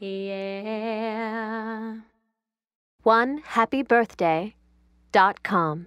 Yeah. One happy birthday dot com.